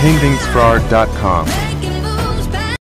PaintingsForArt.com.